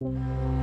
Música